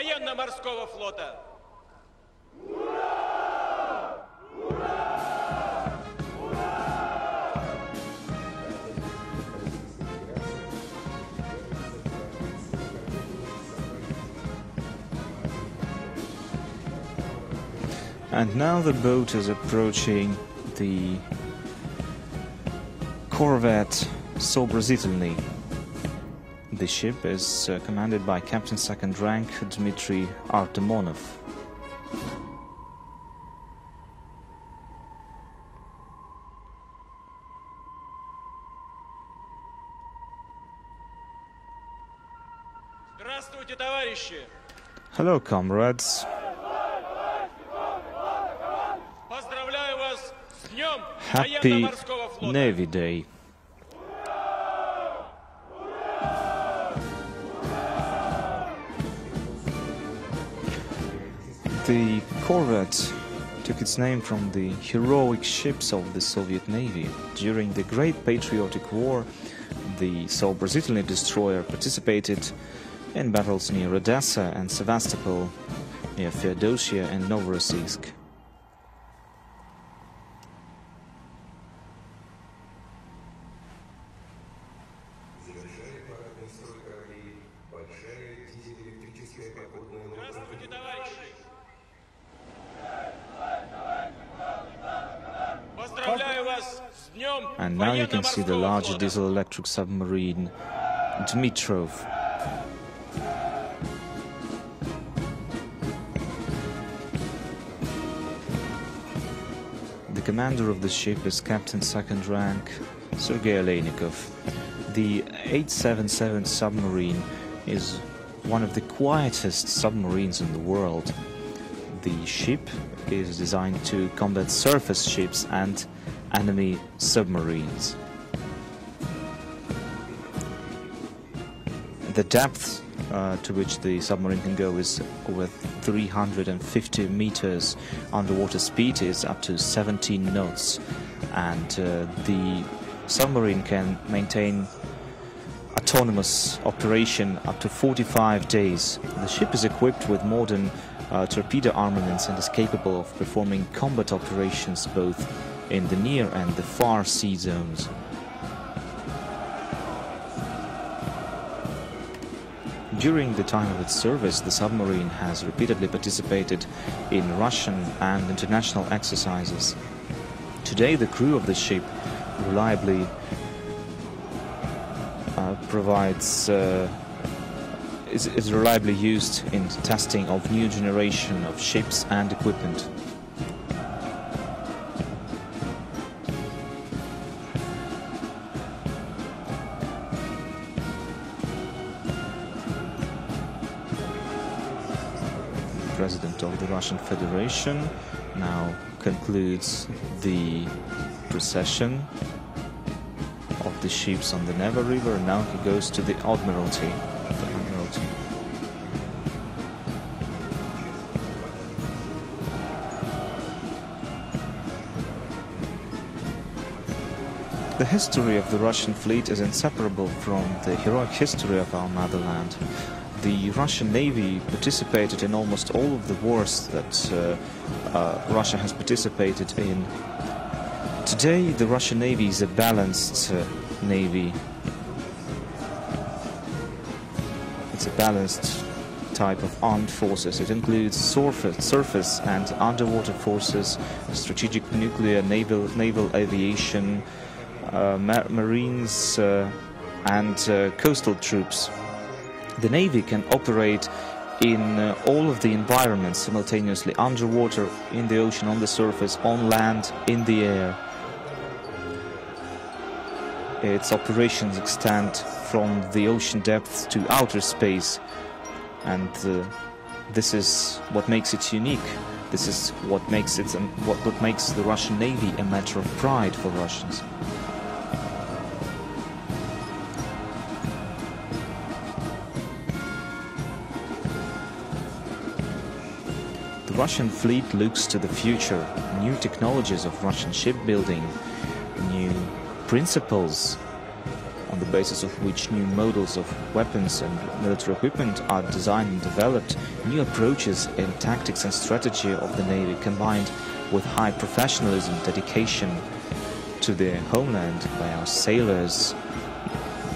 военно-морского флота. And now the boat is approaching the Corvette Soobrazitelny. The ship is uh, commanded by Captain Second Rank Dmitry Artemonov. Hello, comrades. Happy Navy Day. The corvette took its name from the heroic ships of the Soviet Navy. During the Great Patriotic War, the Soobrazitelny destroyer participated in battles near Odessa and Sevastopol, near Feodosia and Novorossiysk. the large diesel-electric submarine Dmitrov. The commander of the ship is Captain Second Rank Sergei Alenikov. The 877 submarine is one of the quietest submarines in the world. The ship is designed to combat surface ships and enemy submarines. The depth uh, to which the submarine can go is over 350 meters. Underwater speed is up to 17 knots, and uh, the submarine can maintain autonomous operation up to 45 days. The ship is equipped with modern uh, torpedo armaments and is capable of performing combat operations both in the near and the far sea zones. During the time of its service, the submarine has repeatedly participated in Russian and international exercises. Today, the crew of the ship reliably uh, provides uh, is, is reliably used in testing of new generation of ships and equipment. Russian Federation now concludes the procession of the ships on the Neva River. And now he goes to the Admiralty. The Admiralty. The history of the Russian fleet is inseparable from the heroic history of our motherland. The Russian Navy participated in almost all of the wars that uh, uh, Russia has participated in. Today, the Russian Navy is a balanced uh, navy. It's a balanced type of armed forces. It includes surface, surface and underwater forces, strategic nuclear, naval, naval aviation, uh, ma- marines, uh, and uh, coastal troops. The Navy can operate in uh, all of the environments simultaneously underwater, in the ocean, on the surface, on land, in the air. Its operations extend from the ocean depths to outer space, and uh, this is what makes it unique. This is what makes it um, what, what makes the Russian Navy a matter of pride for Russians. Russian fleet looks to the future, new technologies of Russian shipbuilding, new principles on the basis of which new models of weapons and military equipment are designed and developed, new approaches in tactics and strategy of the Navy combined with high professionalism, dedication to the homeland by our sailors,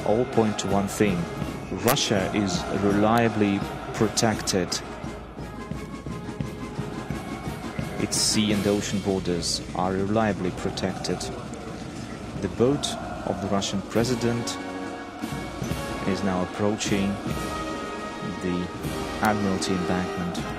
all point to one thing. Russia is reliably protected. Sea and ocean borders are reliably protected. The boat of the Russian president is now approaching the Admiralty embankment.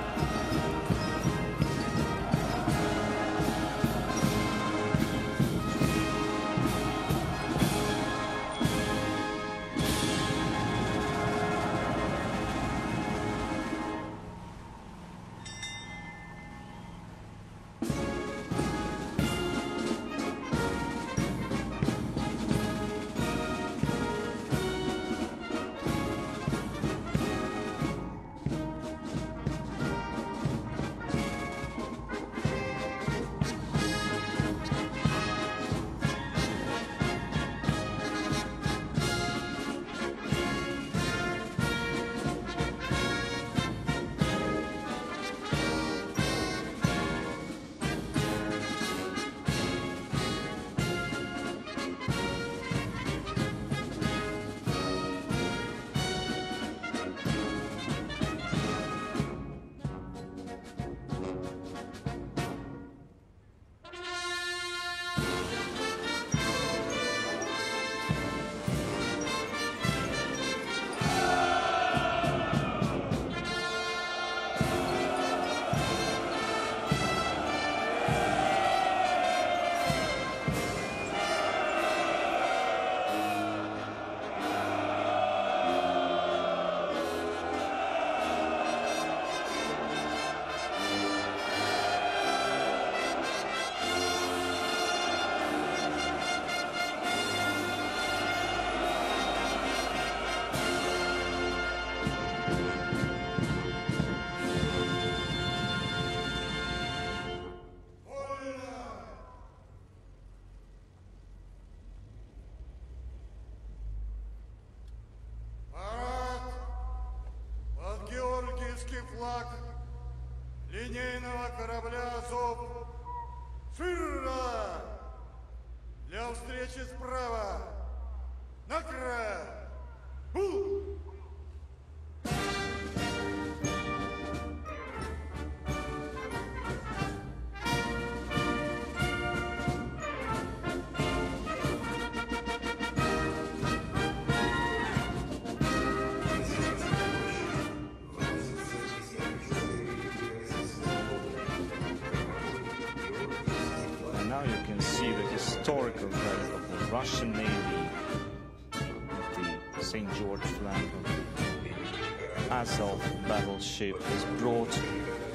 Azov battleship is brought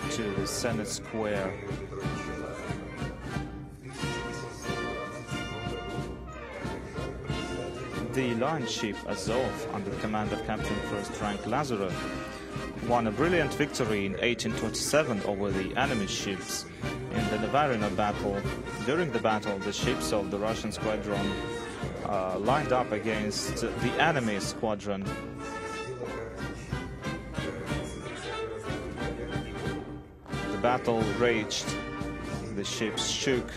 to the Senate Square. The line ship Azov, under the command of Captain First Rank Lazarev, won a brilliant victory in 1827 over the enemy ships in the Navarino battle. During the battle, the ships of the Russian squadron uh, lined up against the enemy squadron. Battle raged, the ships shook.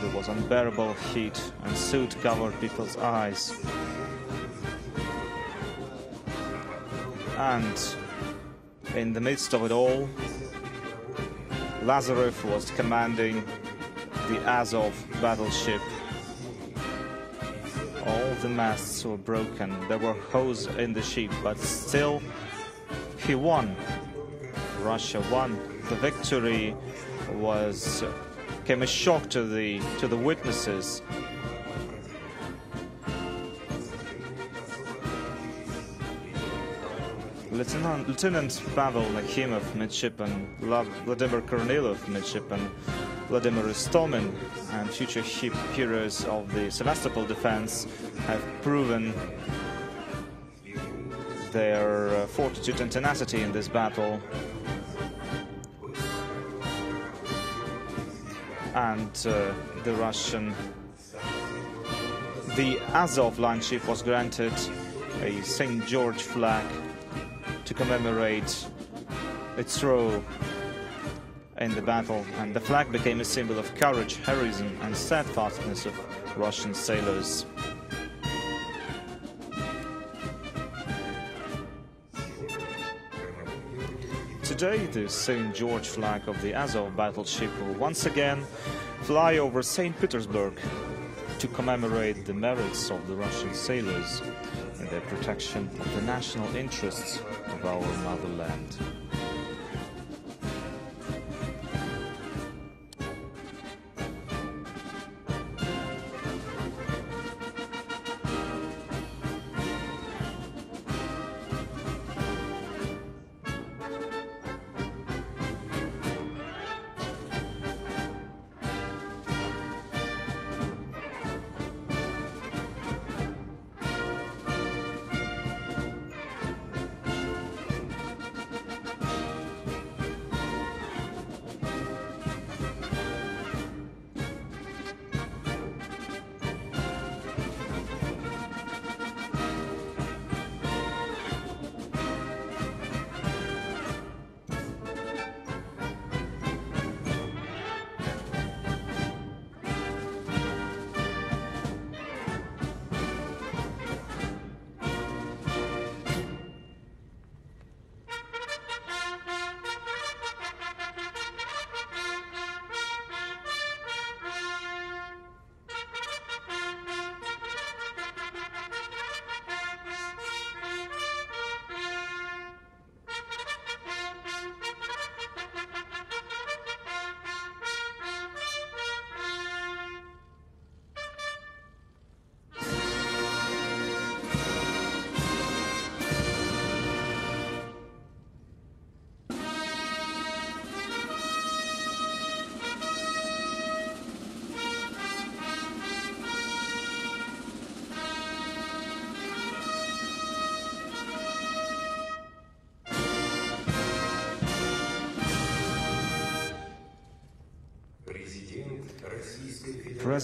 There was unbearable heat, and soot covered people's eyes. And in the midst of it all, Lazarev was commanding the Azov battleship. All the masts were broken, there were holes in the ship, but still he won. Russia won. The victory was came a shock to the to the witnesses. Lieutenant, Lieutenant Pavel Nakhimov, midshipman, Vladimir Kornilov, midshipman, Vladimir Istomin, and future heroes of the Sevastopol defense have proven their uh, fortitude and tenacity in this battle. And uh, the Russian the Azov line ship was granted a St. George flag to commemorate its role in the battle, and the flag became a symbol of courage, heroism, and steadfastness of Russian sailors. Today, the St. George flag of the Azov battleship will once again fly over St. Petersburg to commemorate the merits of the Russian sailors and their protection of the national interests of our motherland.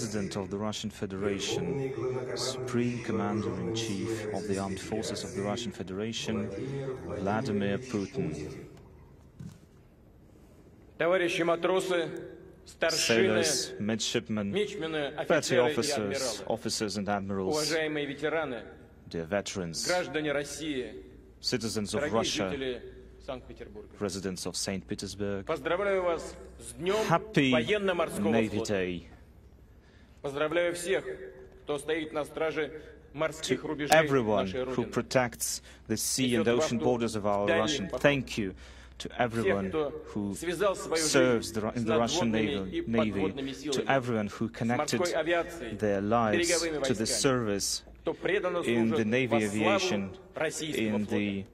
President of the Russian Federation, Supreme Commander-in-Chief of the Armed Forces of the Russian Federation, Vladimir Putin. Sailors, midshipmen, petty officers, officers and admirals, dear veterans, citizens of Russia, residents of St. Petersburg, happy Navy Day. Поздравляю всех, кто стоит на страже морских to рубежей everyone нашей who Родины. protects the sea and Несет ocean вахту borders of our в дальний Russian. поход. Thank you to everyone кто who связал свою serves жизнь the, Ru- in с the Russian надводными и Navy, Navy, подводными to силами, everyone who connected морской авиацией, their lives береговыми to the войсками, service кто преданно in the служит Navy во славу aviation, российского in флота. the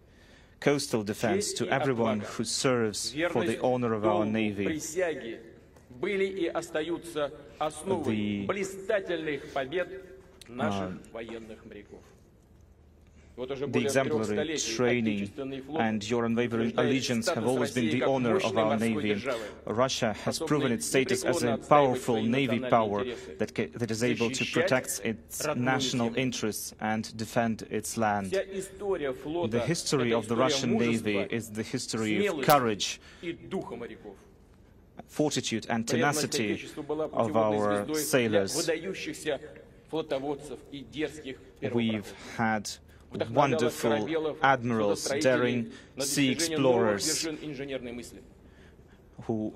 coastal defense, Честь to и everyone отвага, who serves for the Верность honor of our долгу, Navy. присяге были и остаются основой The- блистательных побед наших военных моряков. Вот уже The более трех exemplary столетий training Отечественный флот and your unwavering утверждает allegiance have статус always been России the как honor of мощной our морской Navy. державы, Russia has proven its status as a непреклонно отстаивать powerful свои Navy национальные power интересы, that, ca- that is able to защищать protect its родную national землю. interests and defend its land. Вся история флота The history это of the история Russian Navy мужества, is the history of смелости courage, и духа моряков. fortitude and tenacity of our sailors. We've had wonderful admirals, daring sea explorers who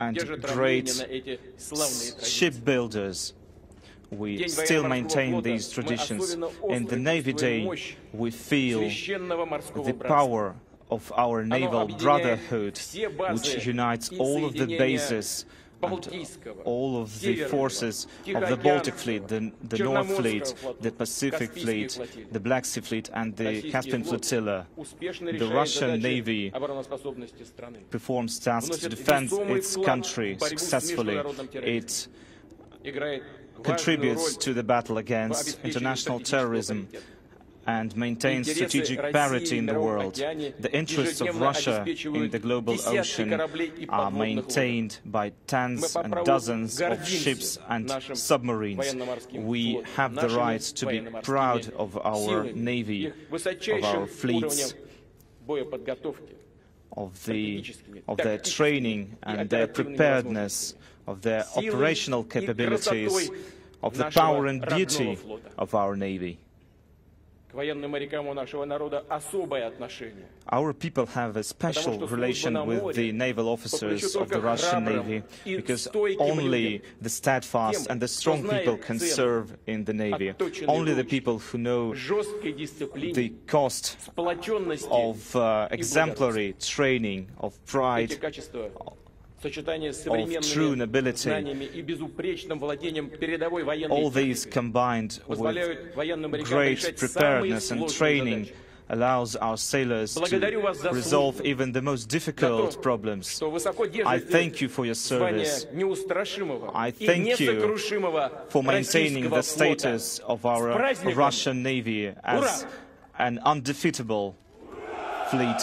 and great shipbuilders. We still maintain these traditions. In the Navy Day, we feel the power of our naval brotherhood, which unites all of the bases and all of the forces of the Baltic Fleet, the, the, North Fleet, the Pacific Fleet, the Black Sea Fleet and the Caspian Flotilla. The Russian Navy performs tasks to defend its country successfully. It contributes to the battle against international terrorism and maintain strategic parity in the world. The interests of Russia in the global ocean are maintained by tens and dozens of ships and submarines. We have the right to be proud of our navy, of our fleets, of, the, of their training and their preparedness, of their operational capabilities, of the power and beauty of our navy. Our people have a special relation with the naval officers of the Russian Navy because only the steadfast and the strong people can serve in the Navy. Only the people who know the cost of uh, exemplary training, of pride, of true nobility. All these combined with great preparedness and training allows our sailors to resolve even the most difficult problems. I thank you for your service. I thank you for maintaining the status of our Russian Navy as an undefeatable fleet.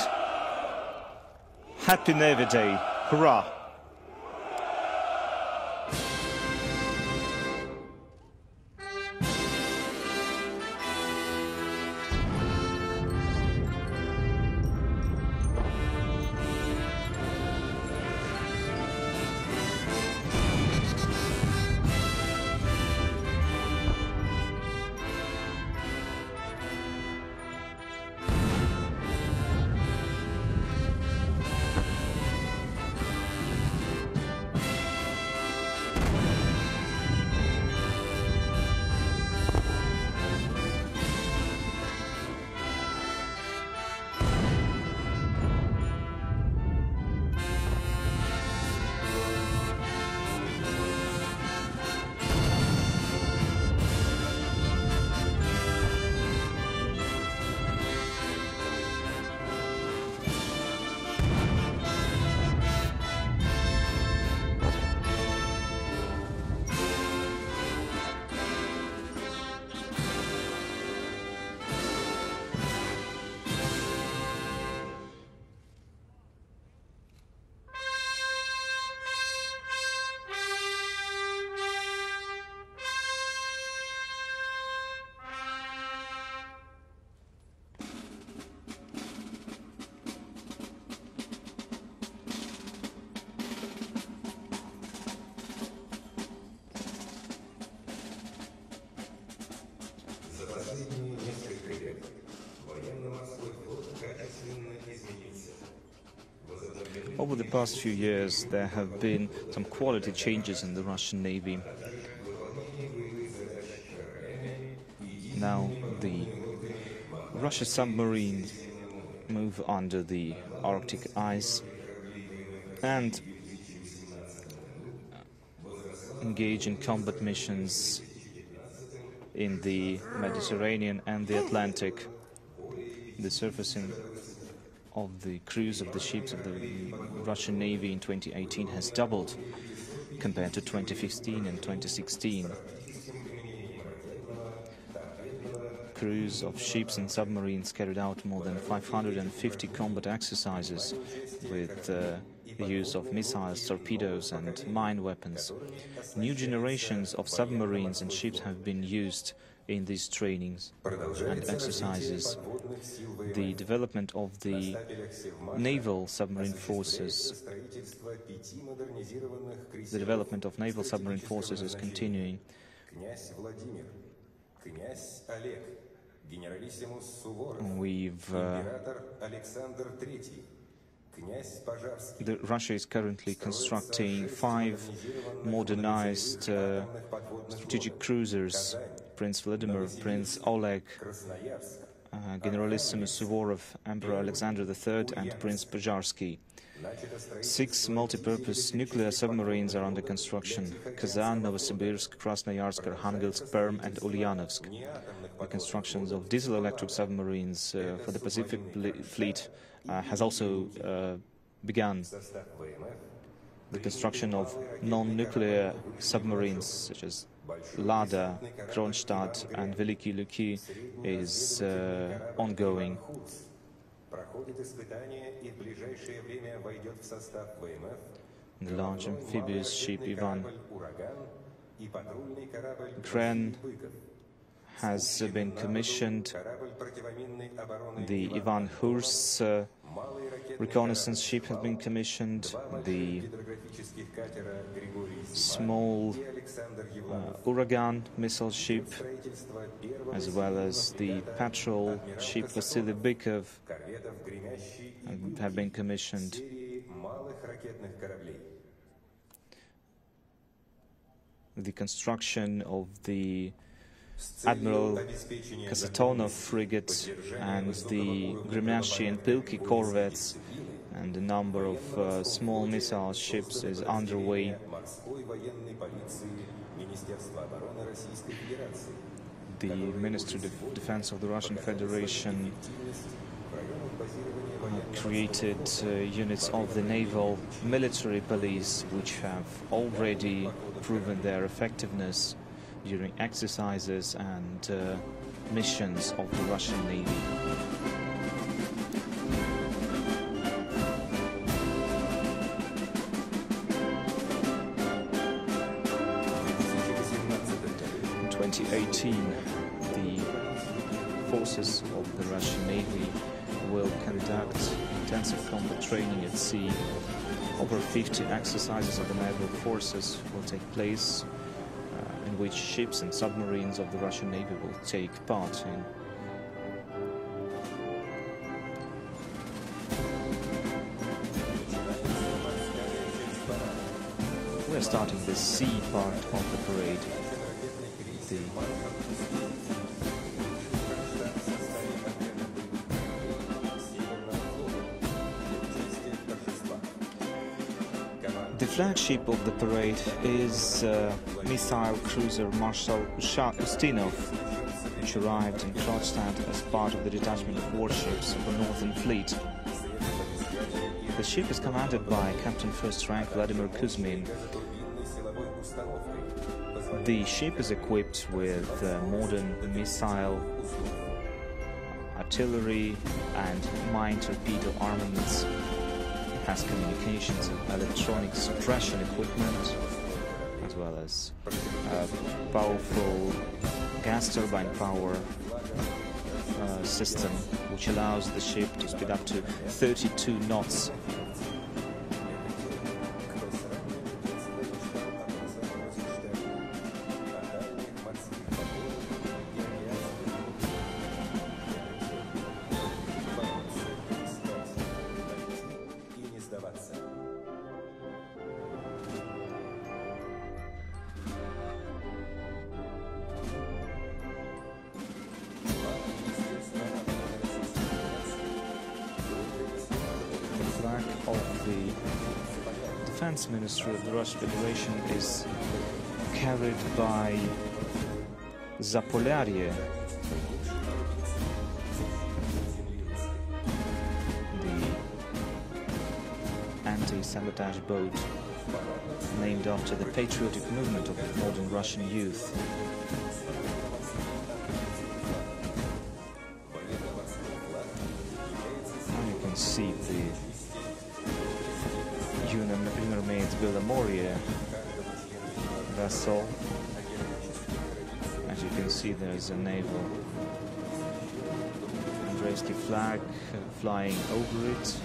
Happy Navy Day! Hurrah! Over the past few years, there have been some quality changes in the Russian Navy. Now, the Russian submarines move under the Arctic ice and engage in combat missions in the Mediterranean and the Atlantic. The surfacing of the crews of the ships of the Russian Navy in 2018 has doubled compared to 2015 and 2016. Crews of ships and submarines carried out more than 550 combat exercises with uh, the use of missiles, torpedoes, and mine weapons. New generations of submarines and ships have been used in these trainings and exercises the development of the naval submarine forces. The development of naval submarine forces is continuing. We've uh, the, Russia is currently constructing five modernized uh, strategic cruisers, Prince Vladimir, Prince Oleg, uh-huh. Generalissimus Suvorov, Emperor Alexander III, and Prince Pozharsky. Six multi-purpose nuclear submarines are under construction – Kazan, Novosibirsk, Krasnoyarsk, Arkhangelsk, Perm and Ulyanovsk. The constructions of diesel-electric submarines uh, for the Pacific Fleet uh, has also uh, begun. The construction of non-nuclear submarines such as Lada, Kronstadt, and Veliki Luki is uh, ongoing. The large amphibious ship Ivan Gren has been commissioned. The Ivan Khurs uh, reconnaissance ship has been commissioned, the small uh, Uragan missile ship, as well as the patrol ship Vasily Bykov uh, have been commissioned. The construction of the Admiral Kasatonov frigates and the Gremyashchiy and Pilki corvettes and the number of uh, small missile ships is underway. The Ministry of Defense of the Russian Federation created uh, units of the naval military police which have already proven their effectiveness during exercises and uh, missions of the Russian Navy. In 2018, the forces of the Russian Navy will conduct intensive combat training at sea. Over 50 exercises of the naval forces will take place, which ships and submarines of the Russian Navy will take part in. We are starting the sea part of the parade. The flagship of the parade is uh, missile cruiser Marshal Ustinov, which arrived in Kronstadt as part of the detachment of warships of the Northern Fleet. The ship is commanded by Captain First Rank Vladimir Kuzmin. The ship is equipped with uh, modern missile, artillery, and mine torpedo armaments. Has communications and electronic suppression equipment, as well as a powerful gas turbine power uh, system, which allows the ship to speed up to 32 knots. defense ministry of the Russian Federation is carried by Zapolyarie, the anti-sabotage boat named after the patriotic movement of modern Russian youth. Bellamoria vessel. As you can see, there's a naval Andreevsky flag flying over it.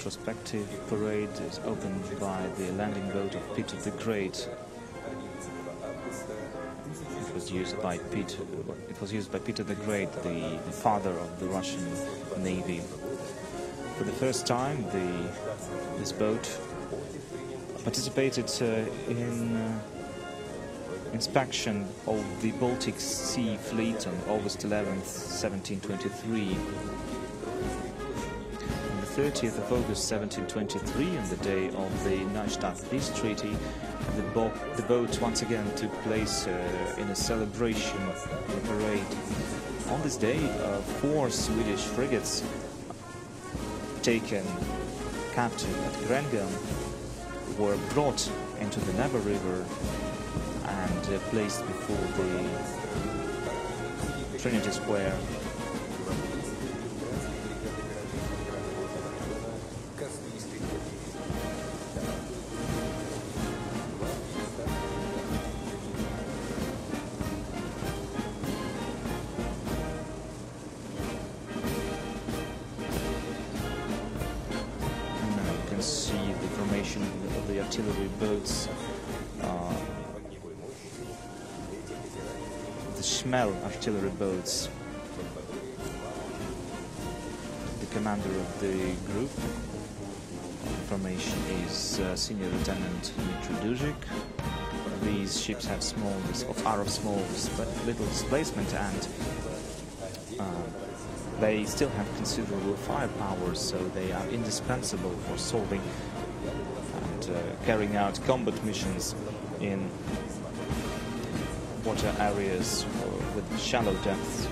Retrospective parade is opened by the landing boat of Peter the Great. It was used by Peter. It was used by Peter the Great, the, the father of the Russian navy. For the first time, the this boat participated uh, in uh, inspection of the Baltic Sea Fleet on August 11, 1723. On the 30th of August 1723, on the day of the Neustadt Peace Treaty, the, bo- the boat once again took place uh, in a celebration a parade. On this day, uh, four Swedish frigates taken captive at Grengam were brought into the Neva River and uh, placed before the Trinity Square. Commander of the group formation is uh, Senior Lieutenant Dmitry Duzik. These ships have small, are of small but little displacement and uh, they still have considerable firepower, so they are indispensable for solving and uh, carrying out combat missions in water areas uh, with shallow depths.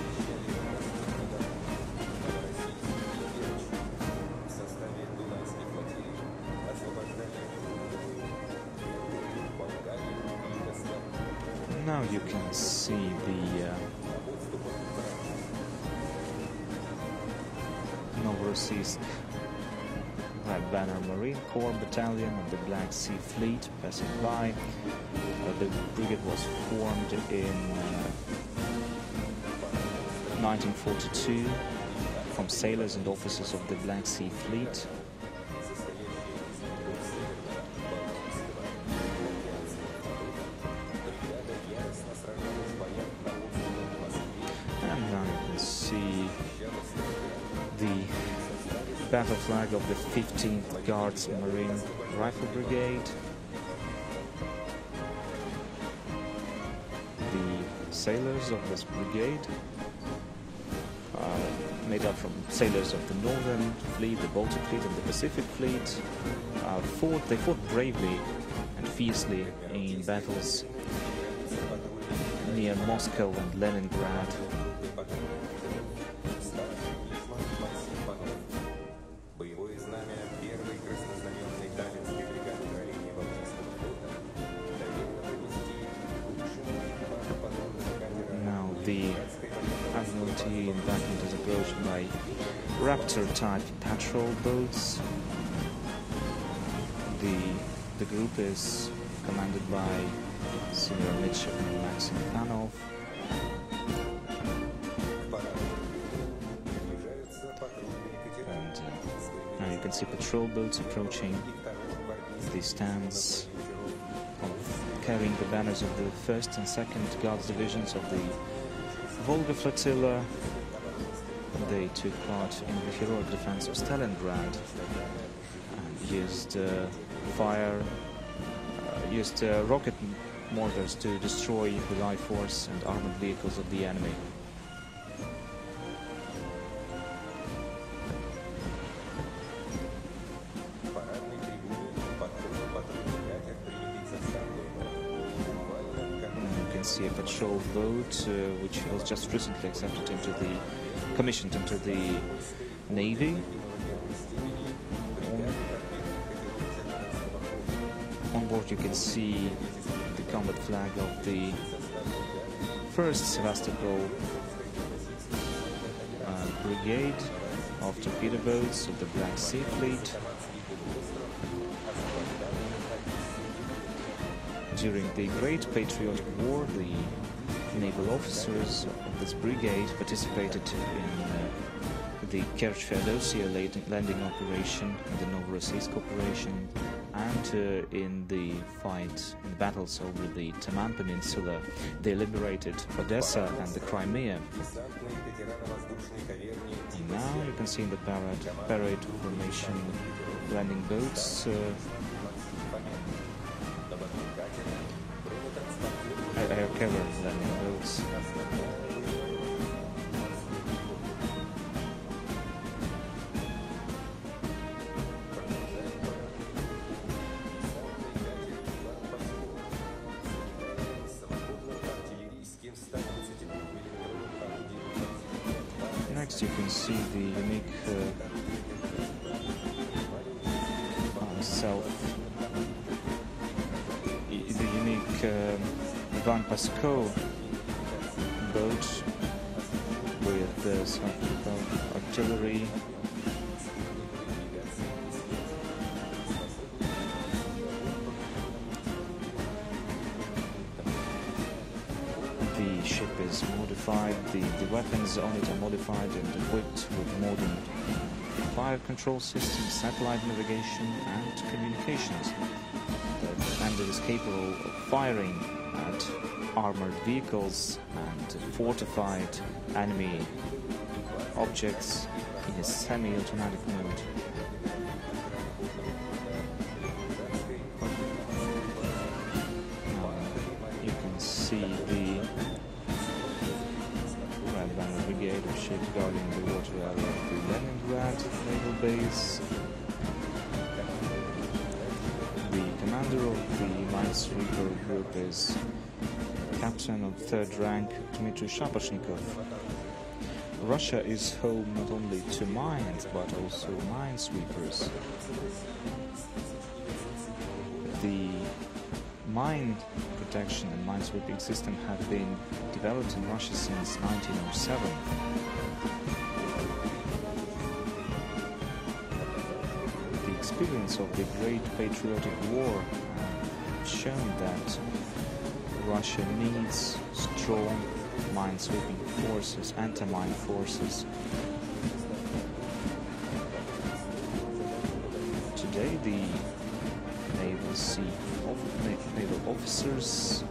Banner Marine Corps Battalion of the Black Sea Fleet passing by. Uh, the brigade was formed in uh, 1942 from sailors and officers of the Black Sea Fleet. And now you can see the battle flag of the 15th Guards Marine Rifle Brigade. The sailors of this brigade are made up from sailors of the Northern Fleet, the Baltic Fleet, and the Pacific Fleet. Uh, fought, they fought bravely and fiercely in battles near Moscow and Leningrad. type patrol boats. The, the group is commanded by Senior Midshipman Maxim Ivanov. And uh, now you can see patrol boats approaching the stands carrying the banners of the 1st and 2nd Guards divisions of the Volga flotilla they took part in the heroic defense of Stalingrad and used uh, fire, uh, used uh, rocket mortars to destroy the life force and armored vehicles of the enemy. Uh, which was just recently accepted into the commissioned into the navy. On, on board you can see the combat flag of the first Sevastopol uh, brigade of torpedo boats of the Black Sea Fleet. During the Great Patriotic War, the naval officers of this brigade participated in uh, the Kerch-Feodosia landing operation, the Novorossiysk operation, and uh, in the fight, in the battles over the Taman Peninsula. They liberated Odessa and the Crimea. And now you can see in the parade, parade formation landing boats uh, camera. Control systems, satellite navigation and communications. The commander is capable of firing at armored vehicles and fortified enemy objects in a semi-automatic mode. Is captain of third rank Dmitry Shapashnikov. Russia is home not only to mines but also minesweepers. The mine protection and minesweeping system have been developed in Russia since 1907. The experience of the Great Patriotic War have shown that Russia needs strong minesweeping forces, anti-mine forces. Today, the naval sea of, naval officers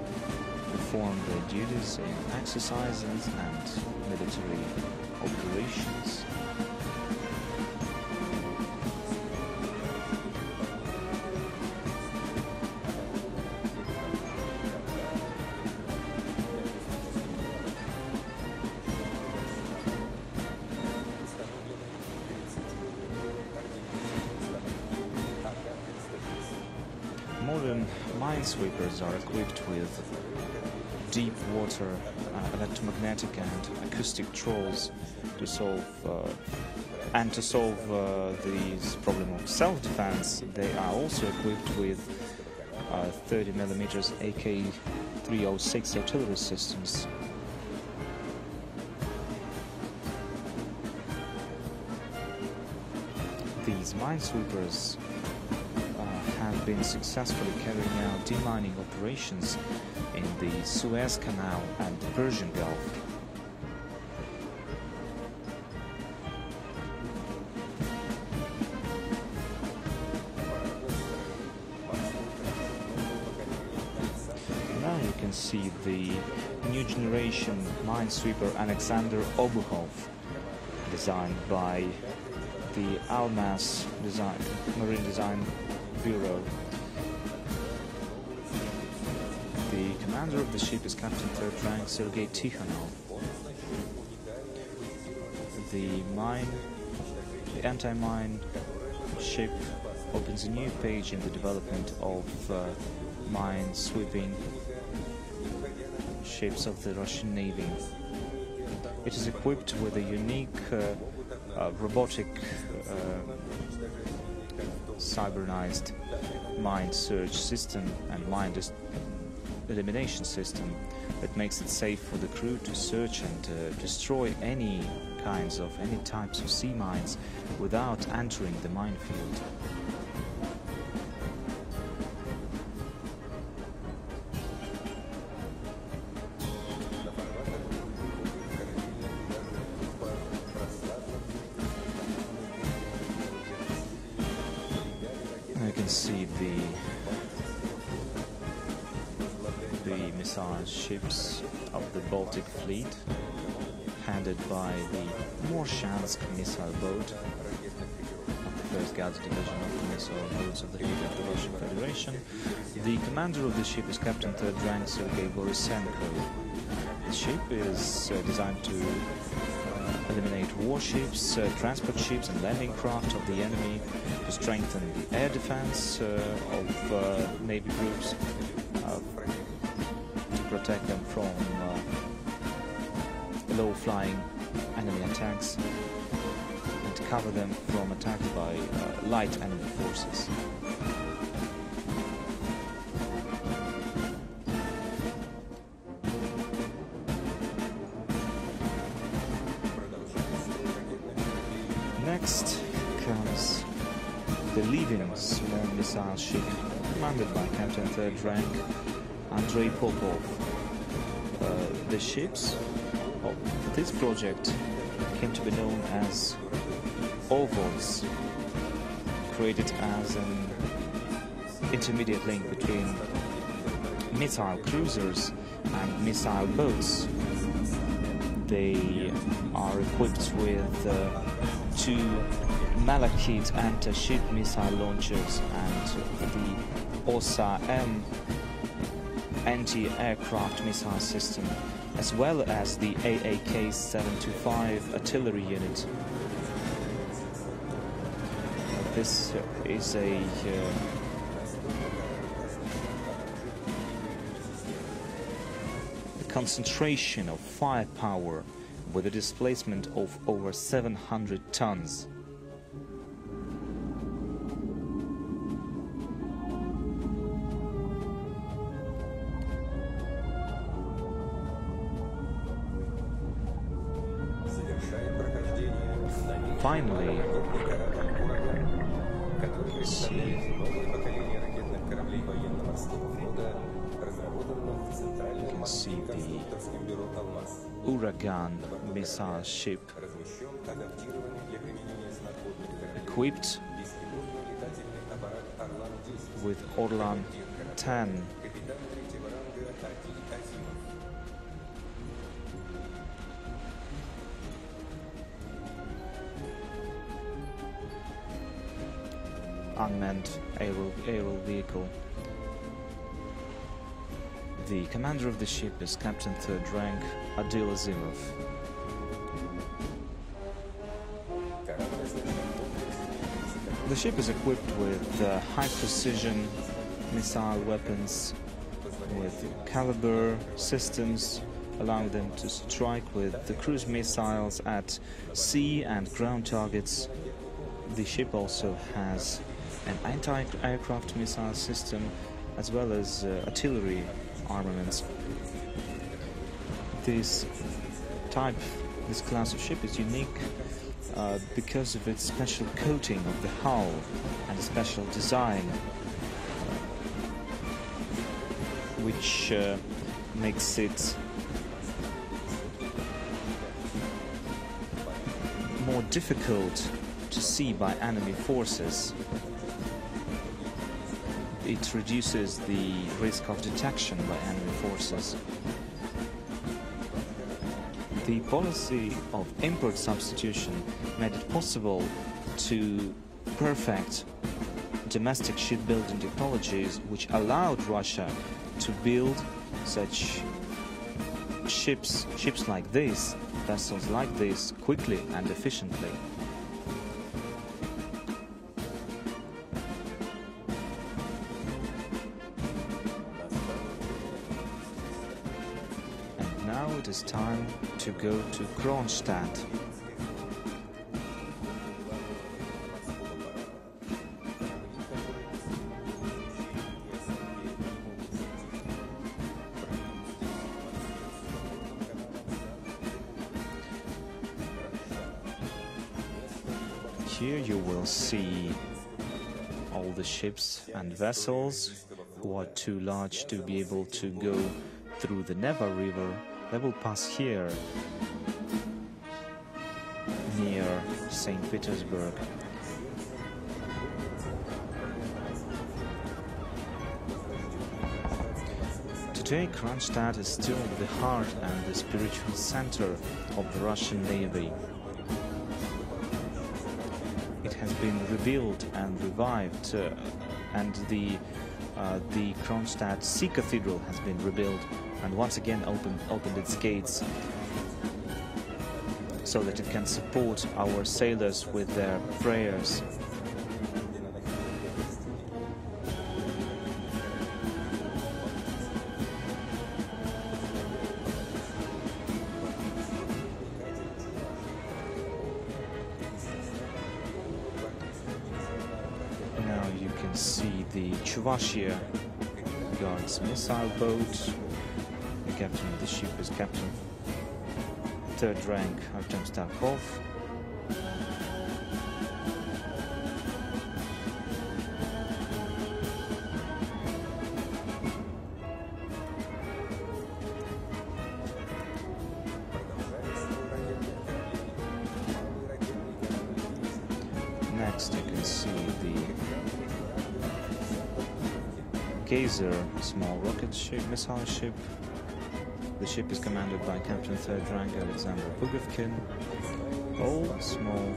perform their duties in exercises and military operations. Minesweepers are equipped with deep water uh, electromagnetic and acoustic trawls to solve uh, and to solve uh, this problem of self-defense. They are also equipped with uh, 30 millimeters AK-306 artillery systems. These minesweepers been successfully carrying out demining operations in the Suez Canal and the Persian Gulf. Now you can see the new generation minesweeper Alexander Obukhov, designed by the Almaz Design, Marine Design The commander of the ship is Captain Third Rank Sergei Tikhonov. The mine, the anti-mine ship opens a new page in the development of uh, mine sweeping ships of the Russian Navy. It is equipped with a unique uh, uh, robotic uh, cybernized mine search system and mine elimination system that makes it safe for the crew to search and uh, destroy any kinds of any types of sea mines without entering the minefield. Morshansk missile boat the First Guards Division of the missile boats of the fleet of the Russian Federation. The commander of the ship is Captain Third Rank Sergei Borisenko. The ship is uh, designed to uh, eliminate warships, uh, transport ships, and landing craft of the enemy, to strengthen the air defense uh, of uh, navy groups, uh, to protect them from uh, low-flying enemy attacks, and cover them from attack by uh, light enemy forces. Next comes the Liven small missile ship, commanded by Captain Third Rank Andrei Popov. Uh, the ships of this project came to be known as ovals, created as an intermediate link between missile cruisers and missile boats. They are equipped with uh, two Malachite anti-ship missile launchers and the OSA-M anti-aircraft missile system, as well as the AAK-725 artillery unit. This is a uh, concentration of firepower with a displacement of over 700 tons. Uragan missile ship equipped with Orlan 10 unmanned aerial, aerial vehicle. The commander of the ship is Captain Third Rank Adil Azimov. The ship is equipped with uh, high-precision missile weapons with caliber systems allowing them to strike with the cruise missiles at sea and ground targets. The ship also has an anti-aircraft missile system as well as uh, artillery armaments. This type, this class of ship is unique uh, because of its special coating of the hull and special design, which uh, makes it more difficult to see by enemy forces. It reduces the risk of detection by enemy forces. The policy of import substitution made it possible to perfect domestic shipbuilding technologies which allowed Russia to build such ships, ships like this, vessels like this, quickly and efficiently. Time to go to Kronstadt. Here you will see all the ships and vessels who are too large to be able to go through the Neva River. They will pass here near St. Petersburg. Today, Kronstadt is still the heart and the spiritual center of the Russian Navy. It has been rebuilt and revived, uh, and the uh, the Kronstadt Sea Cathedral has been rebuilt and once again opened opened its gates so that it can support our sailors with their prayers. Chuvashia Guards missile boat. The captain of the ship is Captain third rank Artem Starkov. Ship, missile ship. The ship is commanded by Captain Third Rank Alexander Pugovkin. All small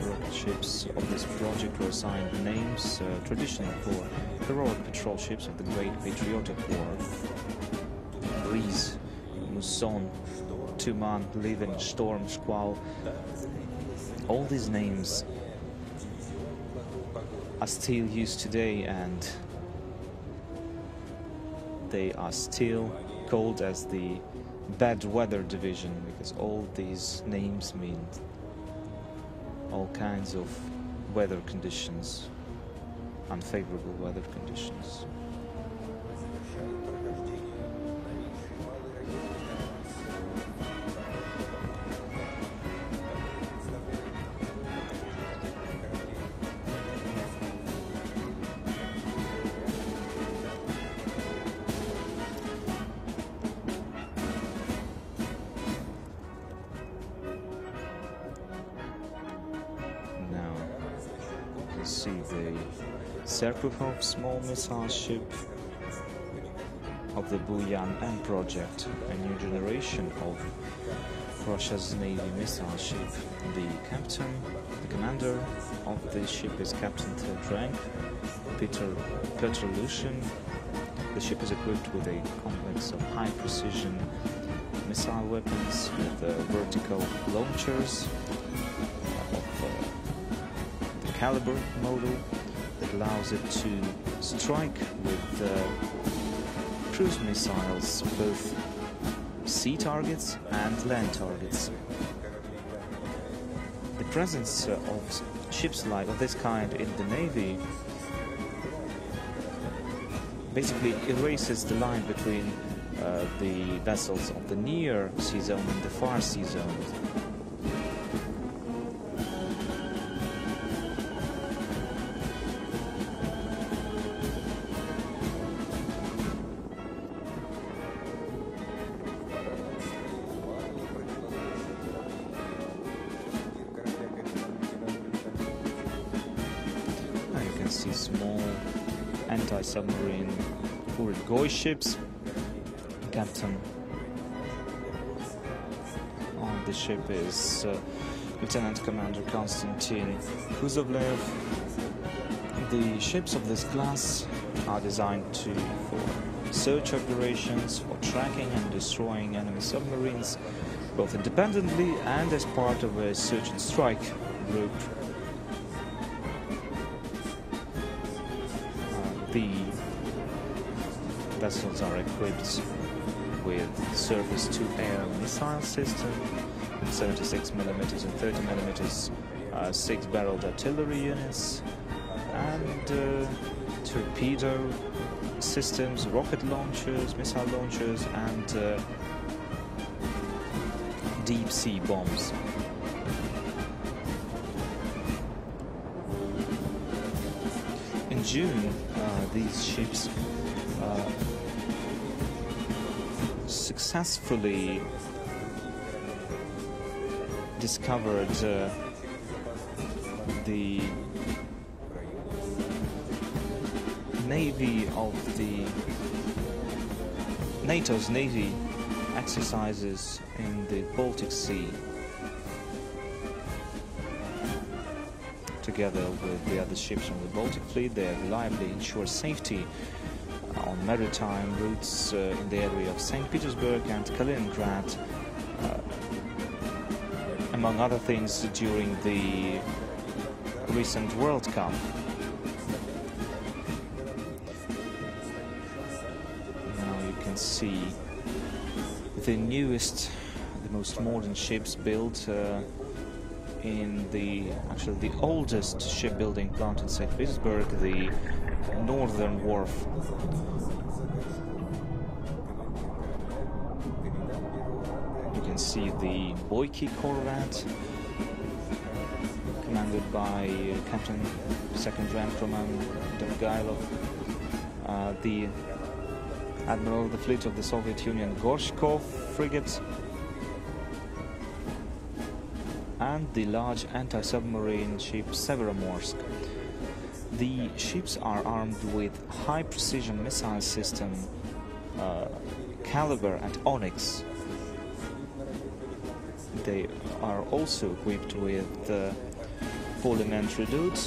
rocket ships of this project were assigned names uh, traditional for heroic patrol ships of the Great Patriotic War. Breeze, Muson, Tuman, Liven, Storm, Squall. All these names are still used today and they are still called as the bad weather division because all these names mean all kinds of weather conditions, unfavorable weather conditions. The Serpukhov small missile ship of the Buyan M project, a new generation of Russia's Navy missile ship. The captain, the commander of the ship is Captain Third Rank, Peter Lushin. The ship is equipped with a complex of high precision missile weapons with uh, vertical launchers caliber model that allows it to strike with uh, cruise missiles both sea targets and land targets. The presence of ships like of this kind in the Navy basically erases the line between uh, the vessels of the near sea zone and the far sea zone. Ships. Captain on the ship is uh, Lieutenant Commander Konstantin Kuzovlev. The ships of this class are designed to for search operations, for tracking and destroying enemy submarines, both independently and as part of a search and strike group. Vessels are equipped with surface-to-air missile system, 76 millimeters and 30 millimeters uh, six-barreled artillery units, and uh, torpedo systems, rocket launchers, missile launchers, and uh, deep-sea bombs. In June, uh, these ships successfully discovered uh, the navy of the NATO's navy exercises in the Baltic Sea together with the other ships from the Baltic Fleet. They reliably ensure safety maritime routes uh, in the area of St. Petersburg and Kaliningrad, uh, among other things during the recent World Cup. Now you can see the newest, the most modern ships built uh, in the actually the oldest shipbuilding plant in St. Petersburg, the Northern Wharf. The Boyki corvette, commanded by uh, Captain Second Rank Roman Demgailov, uh, the Admiral of the Fleet of the Soviet Union Gorshkov frigate, and the large anti-submarine ship Severomorsk. The ships are armed with high-precision missile system uh, Caliber and Onyx. They are also equipped with uh, Polyment Redoubt,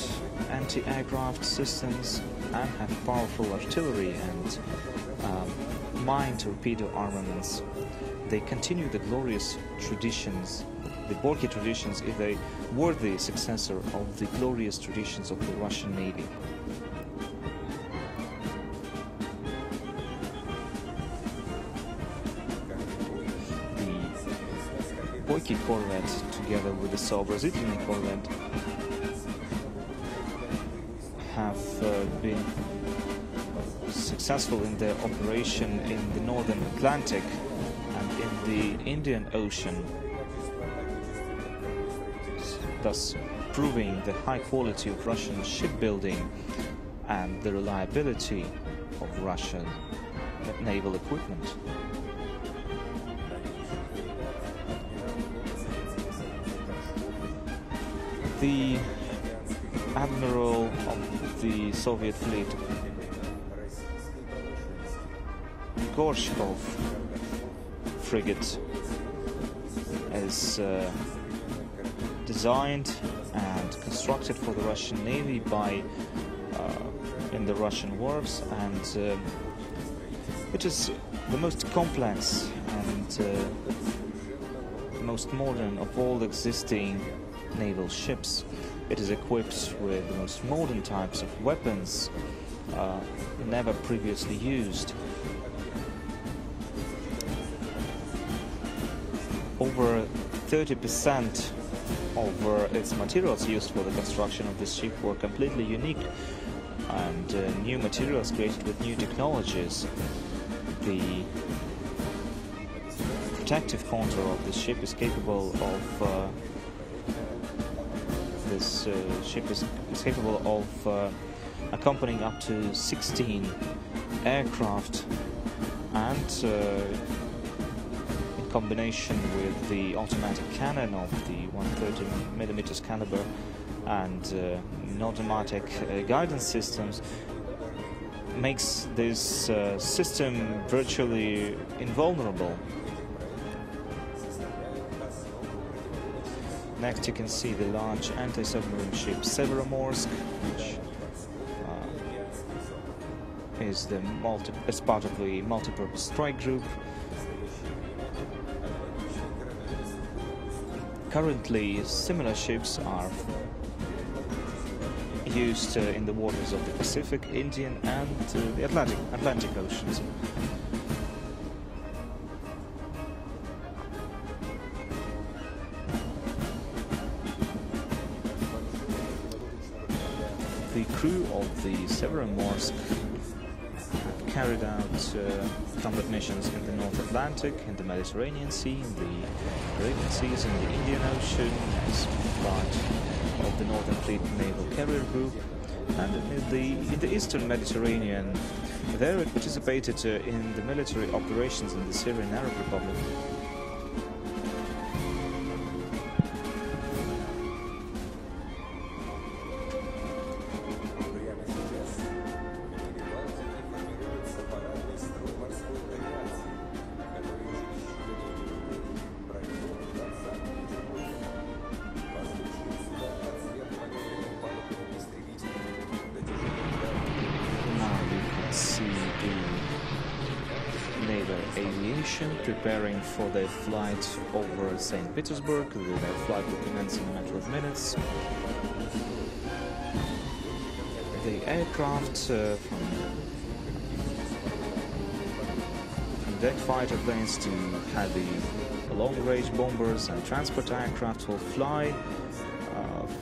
anti-aircraft systems, and have powerful artillery and um, mine torpedo armaments. They continue the glorious traditions the Borky traditions is a worthy successor of the glorious traditions of the Russian Navy. The Boyki corvette, together with the Soobrazitelny corvette, have uh, been successful in their operation in the northern Atlantic and in the Indian Ocean thus proving the high quality of Russian shipbuilding and the reliability of Russian naval equipment. The admiral of the Soviet fleet, Gorshkov frigate, is uh, designed and constructed for the Russian Navy by uh, in the Russian wharves, and uh, it is the most complex and uh, most modern of all existing naval ships. It is equipped with the most modern types of weapons uh, never previously used. Over 30 percent of uh, its materials used for the construction of this ship were completely unique and uh, new materials created with new technologies. The protective contour of this ship is capable of uh, this uh, ship is, is, capable of uh, accompanying up to 16 aircraft and uh, combination with the automatic cannon of the 130 millimeters caliber and uh, automatic uh, guidance systems makes this uh, system virtually invulnerable. Next you can see the large anti-submarine ship Severomorsk, which uh, is the multi part of the multi-purpose strike group Currently, similar ships are used uh, in the waters of the Pacific, Indian, and uh, the Atlantic, Atlantic Oceans. Out uh, combat missions in the North Atlantic, in the Mediterranean Sea, in the Arabian Seas, in the Indian Ocean, as part of the Northern Fleet Naval Carrier Group, and in the, in the Eastern Mediterranean. There it participated uh, in the military operations in the Syrian Arab Republic. For their flight over St. Petersburg. Their flight will commence in a matter of minutes. The aircraft uh, from, deck fighter planes to heavy long-range bombers and transport aircraft will fly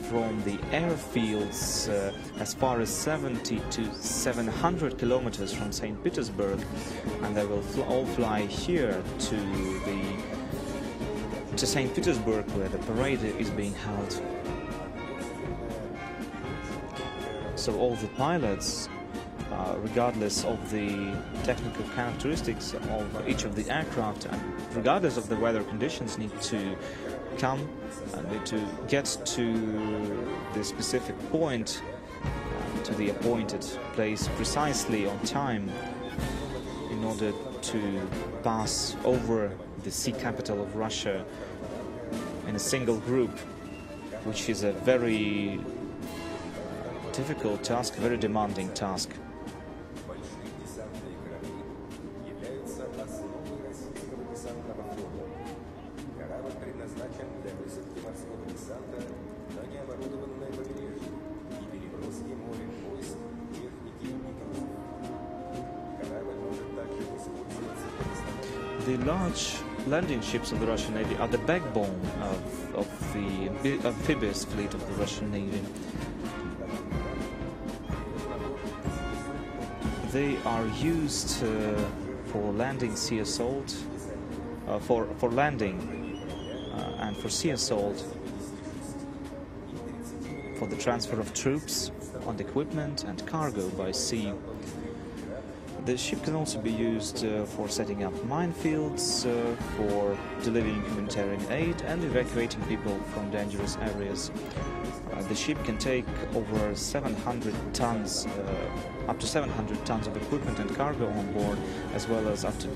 from the airfields uh, as far as 70 to 700 kilometers from St. Petersburg, and they will fl- all fly here to the to St. Petersburg, where the parade is being held. So all the pilots, uh, regardless of the technical characteristics of each of the aircraft, and regardless of the weather conditions, need to come and to get to the specific point, uh, to the appointed place precisely on time in order to pass over the sea capital of Russia in a single group, which is a very difficult task, very demanding task. Landing ships of the Russian Navy are the backbone of, of the amphibious fleet of the Russian Navy. They are used uh, for landing sea assault, uh, for, for landing uh, and for sea assault, for the transfer of troops and equipment and cargo by sea. The ship can also be used uh, for setting up minefields, uh, for delivering humanitarian aid, and evacuating people from dangerous areas. Uh, the ship can take over 700 tons, uh, up to 700 tons of equipment and cargo on board, as well as up to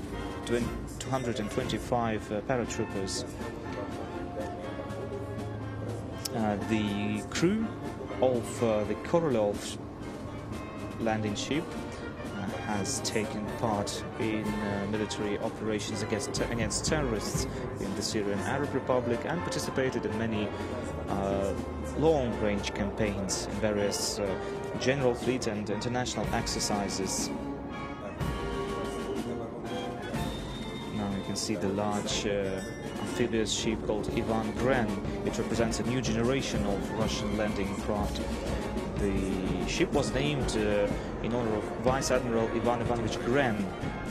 20 225 uh, paratroopers. Uh, the crew of the Korolev landing ship has taken part in uh, military operations against, against terrorists in the Syrian Arab Republic and participated in many uh, long-range campaigns in various uh, general fleet and international exercises. Now you can see the large uh, amphibious ship called Ivan Gren. It represents a new generation of Russian landing craft. The ship was named uh, in honor of Vice Admiral Ivan Ivanovich Gren,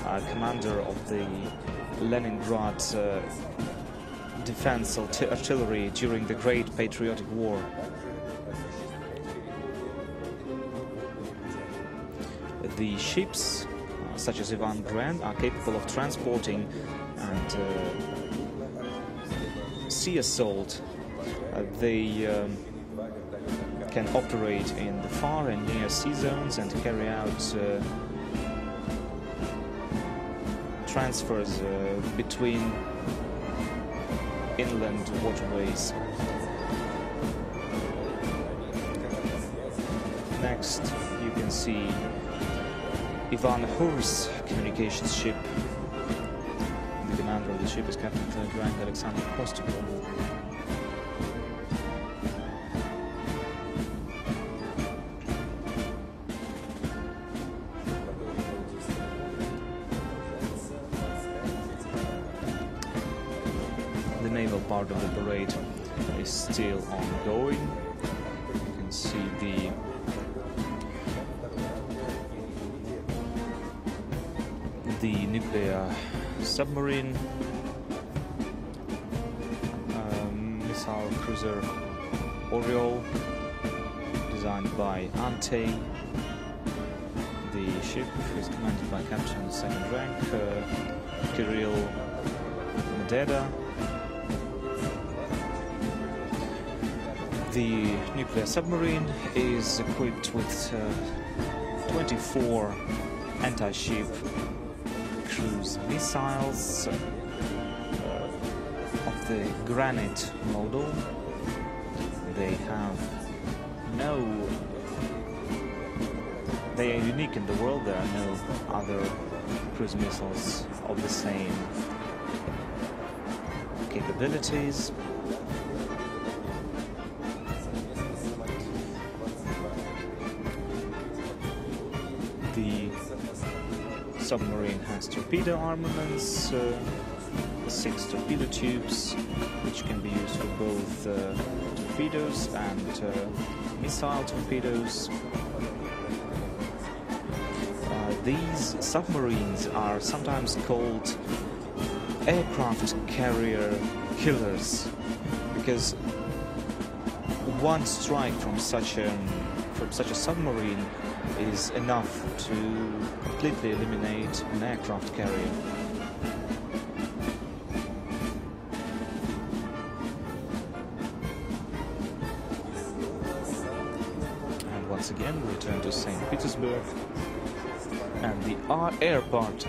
uh, commander of the Leningrad uh, defense arti- artillery during the Great Patriotic War. The ships, uh, such as Ivan Gren, are capable of transporting and uh, sea assault. Uh, they um, can operate in the far and near sea zones and carry out uh, transfers uh, between inland waterways. Next, you can see Ivan Khurs communications ship. The commander of the ship is Captain Third Rank Alexander Kostikov. The submarine um, missile cruiser Oryol designed by Antey. The ship is commanded by Captain second rank uh, Kirill Mededa. The nuclear submarine is equipped with uh, 24 anti-ship cruise missiles uh, of the Granite model. They have no. They are unique in the world. There are no other cruise missiles of the same capabilities. Submarine has torpedo armaments, uh, six torpedo tubes, which can be used for both uh, torpedoes and uh, missile torpedoes. Uh, these submarines are sometimes called aircraft carrier killers because one strike from such a from such a submarine is enough to completely eliminate an aircraft carrier. And once again, we return to St. Petersburg, and the air part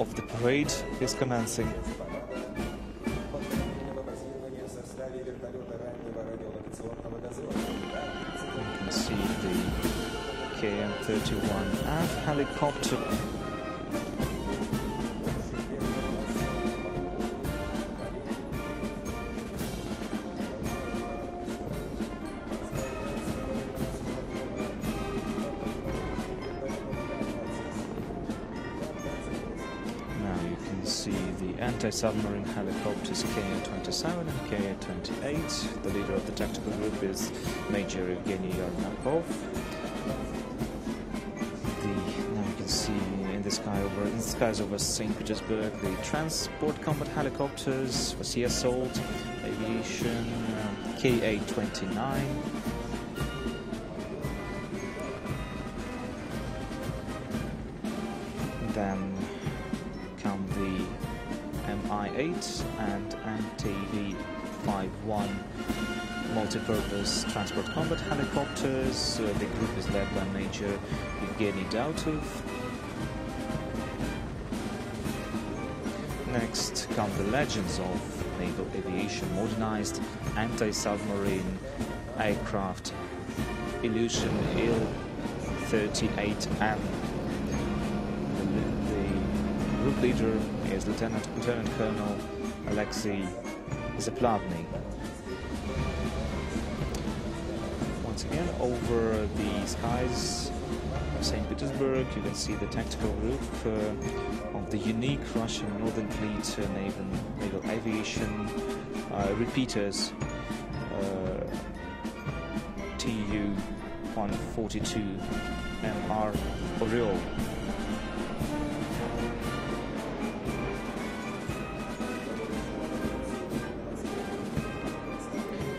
of the parade is commencing. Helicopter. Now you can see the anti-submarine helicopters KA-27 and KA-28. The leader of the tactical group is Major Evgeny Yarmakov. In skies over St. Petersburg the transport combat helicopters for Sea Assault, Aviation, um, KA-29. Then come the MI-8 and MTV-51 multi-purpose transport combat helicopters. Uh, the group is led by Major Evgeny Dautov. Next come the legends of naval aviation, modernized anti-submarine aircraft, Ilyushin Il-38M. The, the group leader is Lieutenant, Lieutenant Colonel Alexei Zaplavny. Once again, over the skies St. Petersburg, you can see the tactical roof uh, of the unique Russian Northern Fleet uh, naval, naval aviation uh, repeaters uh, Tu-142 MR Oryol.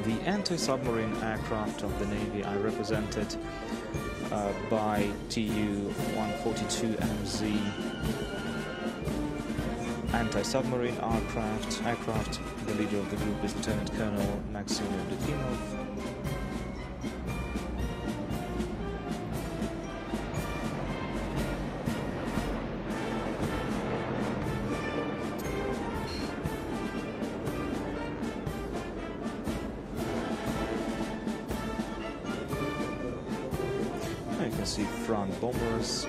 The anti-submarine aircraft of the Navy are represented uh, by Tu-142MZ anti-submarine aircraft. Aircraft. The leader of the group is Lieutenant Colonel Maxim Evdokimov. You can see front bombers.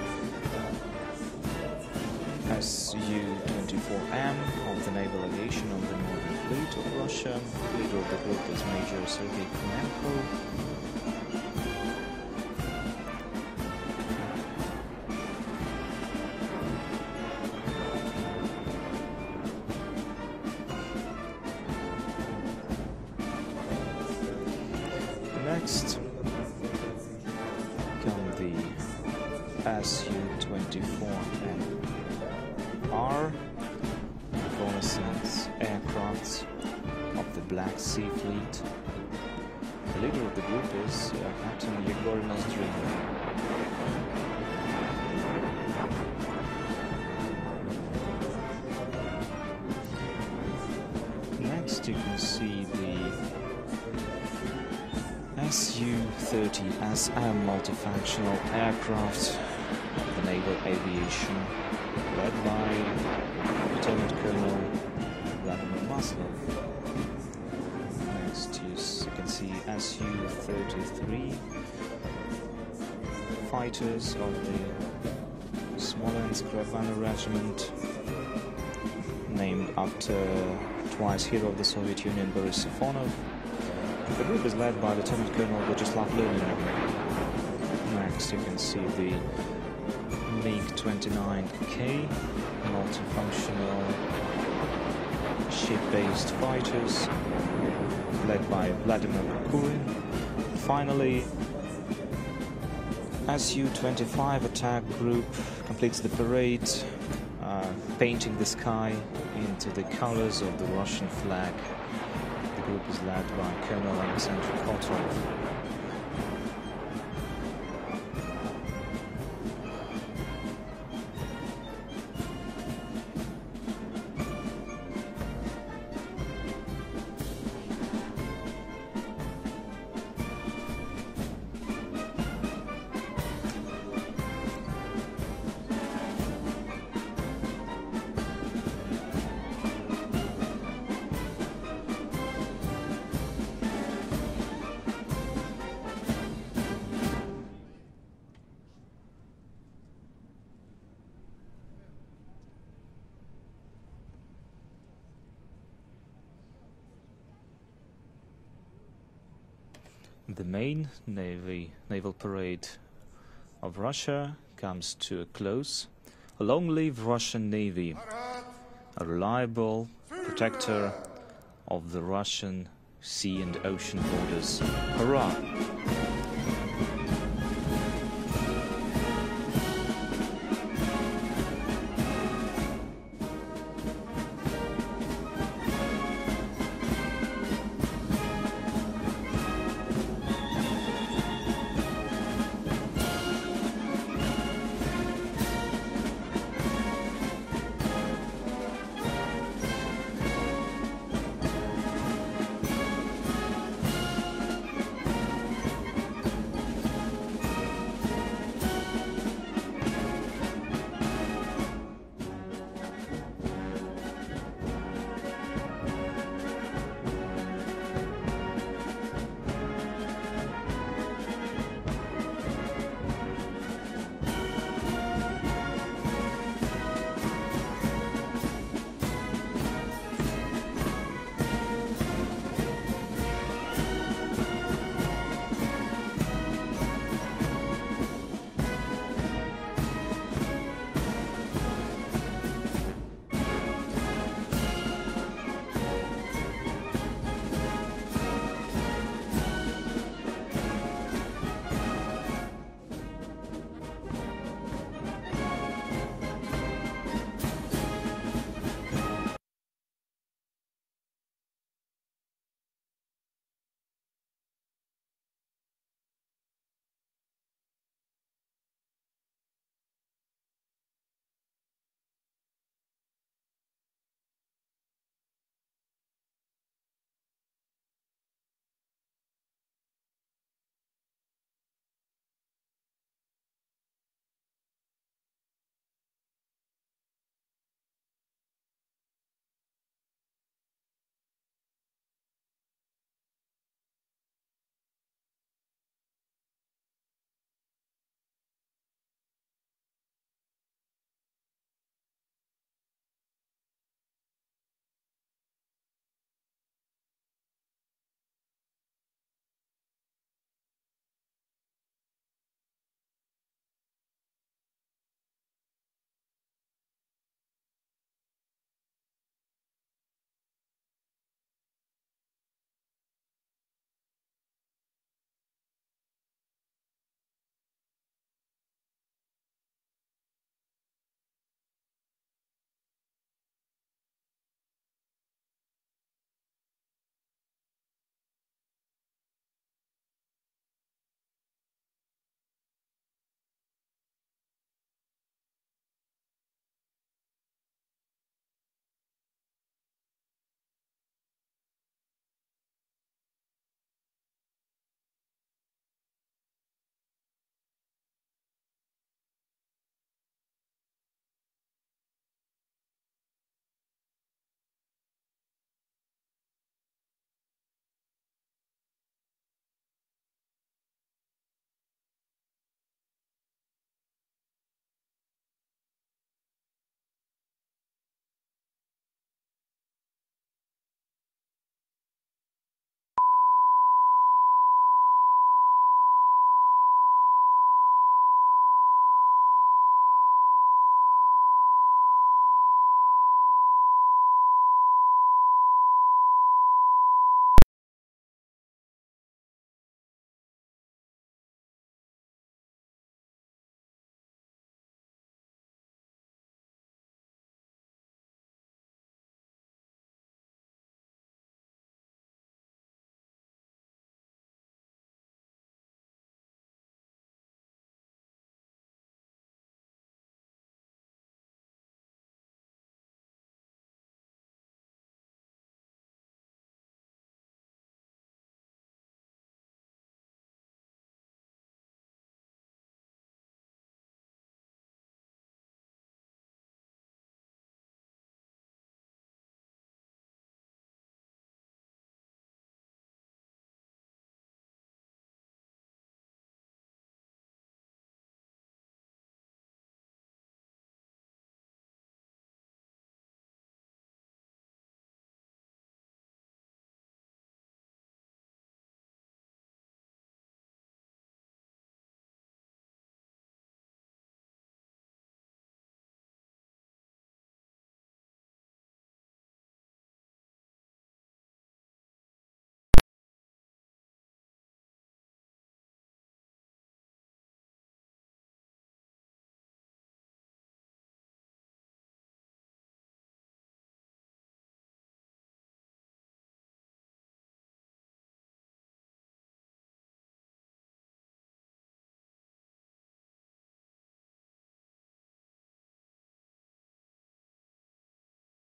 Uh, Su-24M of the Naval Aviation of the Northern Fleet of Russia. Leader of the group is Major Sergei Konenko. Fighters of the Smolensk Ravana Regiment, named after twice hero of the Soviet Union Boris Safonov. The group is led by Lieutenant Colonel Vyacheslav Lunin. Next, you can see the MiG-29K, multifunctional ship-based fighters, led by Vladimir Kurin. Finally, Su-25 attack group completes the parade, uh, painting the sky into the colors of the Russian flag. The group is led by Colonel Alexander Kotorov. Main navy naval parade of Russia comes to a close. Long live Russian Navy, a reliable protector of the Russian sea and ocean borders. Hurrah!